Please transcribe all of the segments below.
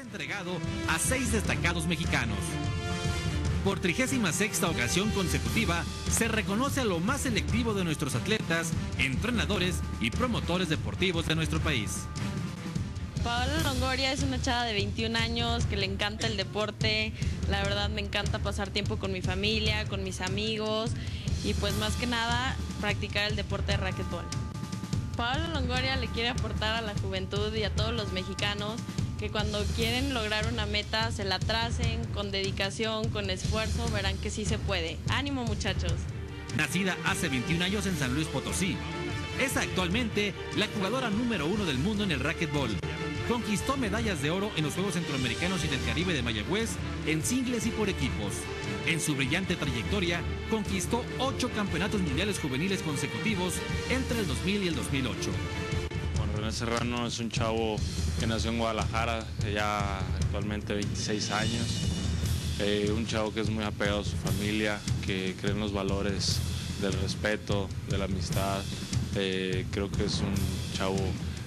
entregado a seis destacados mexicanos. Por 36 ocasión consecutiva, se reconoce a lo más selectivo de nuestros atletas, entrenadores y promotores deportivos de nuestro país. Paola Longoria es una chava de 21 años que le encanta el deporte. La verdad me encanta pasar tiempo con mi familia, con mis amigos y pues más que nada practicar el deporte de racquetball. Paola Longoria le quiere aportar a la juventud y a todos los mexicanos que cuando quieren lograr una meta se la tracen con dedicación, con esfuerzo, verán que sí se puede. Ánimo muchachos. Nacida hace 21 años en San Luis Potosí, es actualmente la jugadora número uno del mundo en el racquetball. Conquistó medallas de oro en los Juegos Centroamericanos y del Caribe de Mayagüez en singles y por equipos. En su brillante trayectoria, conquistó ocho campeonatos mundiales juveniles consecutivos entre el 2000 y el 2008. René Serrano es un chavo que nació en Guadalajara, ya actualmente 26 años. Eh, un chavo que es muy apegado a su familia, que cree en los valores del respeto, de la amistad. Eh, creo que es un chavo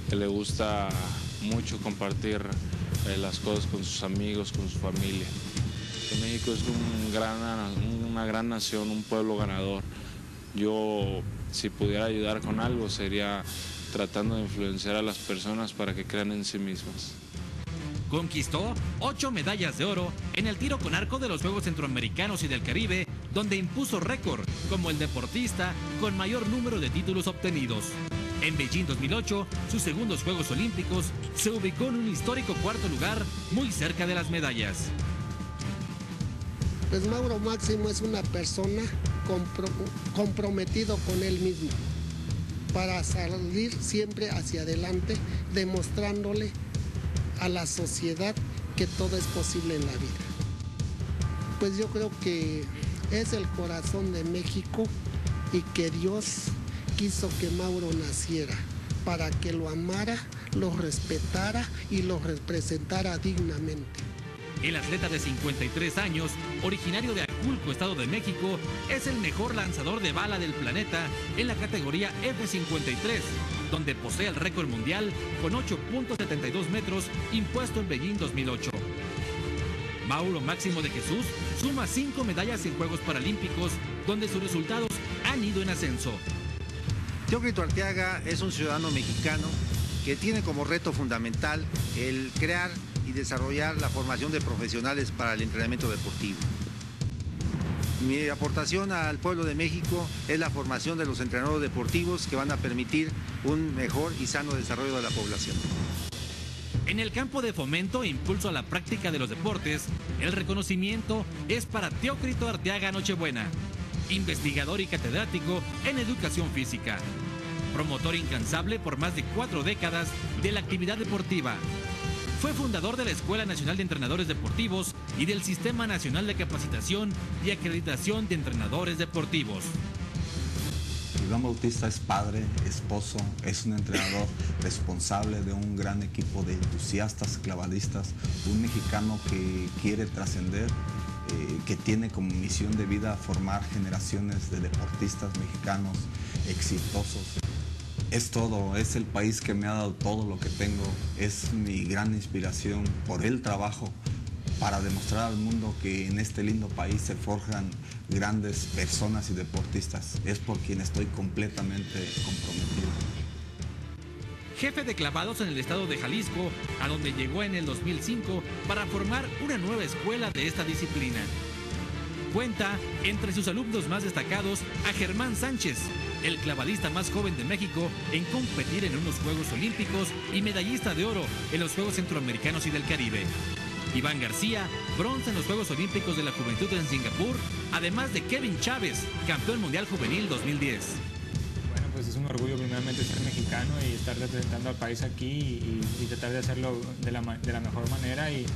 que le gusta mucho compartir eh, las cosas con sus amigos, con su familia. México es una gran nación, un pueblo ganador. Yo, si pudiera ayudar con algo, sería tratando de influenciar a las personas para que crean en sí mismas. Conquistó ocho medallas de oro en el tiro con arco de los Juegos Centroamericanos y del Caribe, donde impuso récord como el deportista con mayor número de títulos obtenidos. En Beijing 2008, sus segundos Juegos Olímpicos, se ubicó en un histórico cuarto lugar, muy cerca de las medallas. Pues Mauro Máximo es una persona comprometido con él mismo para salir siempre hacia adelante, demostrándole a la sociedad que todo es posible en la vida. Pues yo creo que es el corazón de México y que Dios quiso que Mauro naciera para que lo amara, lo respetara y lo representara dignamente. El atleta de 53 años, originario de Aculco, Estado de México, es el mejor lanzador de bala del planeta en la categoría F53, donde posee el récord mundial con 8.72 metros impuesto en Beijing 2008. Mauro Máximo de Jesús suma cinco medallas en Juegos Paralímpicos, donde sus resultados han ido en ascenso. Teócrito Arteaga es un ciudadano mexicano que tiene como reto fundamental el crear y desarrollar la formación de profesionales para el entrenamiento deportivo. Mi aportación al pueblo de México es la formación de los entrenadores deportivos que van a permitir un mejor y sano desarrollo de la población. En el campo de fomento e impulso a la práctica de los deportes, el reconocimiento es para Teócrito Arteaga Nochebuena, investigador y catedrático en educación física, promotor incansable por más de cuatro décadas de la actividad deportiva, fue fundador de la Escuela Nacional de Entrenadores Deportivos y del Sistema Nacional de Capacitación y Acreditación de Entrenadores Deportivos. Iván Bautista es padre, esposo, es un entrenador responsable de un gran equipo de entusiastas clavadistas, un mexicano que quiere trascender, eh, que tiene como misión de vida formar generaciones de deportistas mexicanos exitosos es todo, es el país que me ha dado todo lo que tengo, es mi gran inspiración por el trabajo para demostrar al mundo que en este lindo país se forjan grandes personas y deportistas. Es por quien estoy completamente comprometido. Jefe de clavados en el estado de Jalisco, a donde llegó en el 2005 para formar una nueva escuela de esta disciplina. Cuenta entre sus alumnos más destacados a Germán Sánchez, el clavadista más joven de México en competir en unos Juegos Olímpicos y medallista de oro en los Juegos Centroamericanos y del Caribe. Iván García, bronce en los Juegos Olímpicos de la Juventud en Singapur, además de Kevin Chávez, campeón mundial juvenil 2010. Bueno, pues es un orgullo primeramente ser mexicano y estar representando al país aquí y, tratar de hacerlo de la, de la mejor manera y,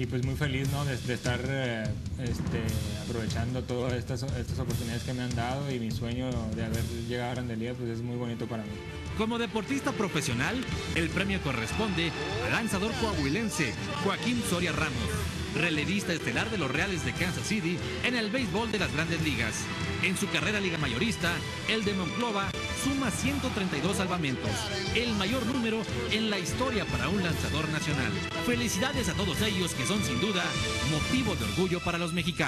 y pues muy feliz ¿no? de, estar eh, este, aprovechando todas estas, estas oportunidades que me han dado y mi sueño de haber llegado a Grandelía pues es muy bonito para mí. Como deportista profesional, el premio corresponde al lanzador coahuilense Joaquín Soria Ramos. Relevista estelar de los Reales de Kansas City en el béisbol de las grandes ligas. En su carrera liga mayorista, el de Monclova suma 132 salvamentos, el mayor número en la historia para un lanzador nacional. Felicidades a todos ellos que son sin duda motivo de orgullo para los mexicanos.